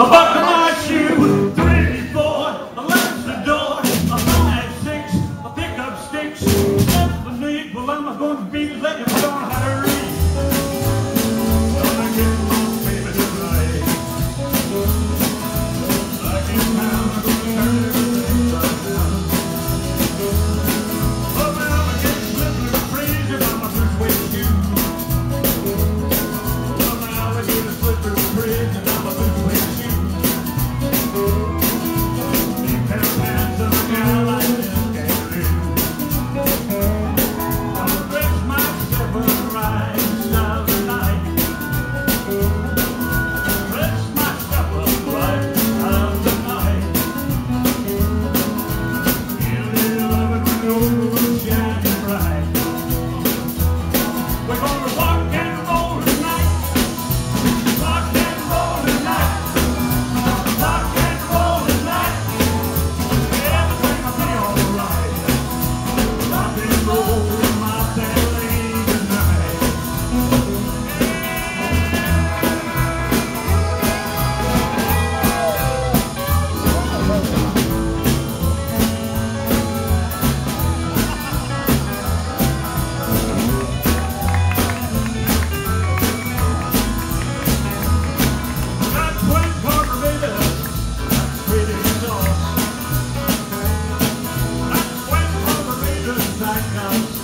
Opa!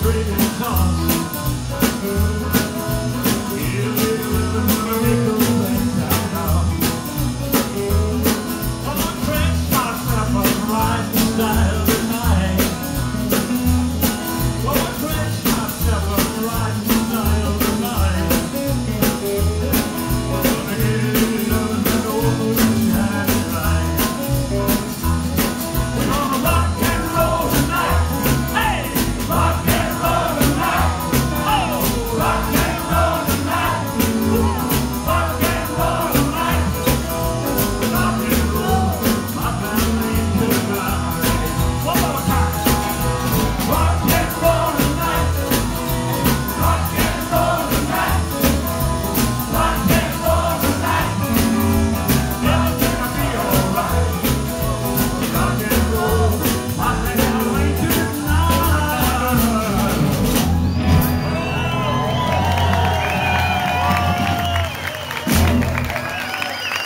celebrating cause.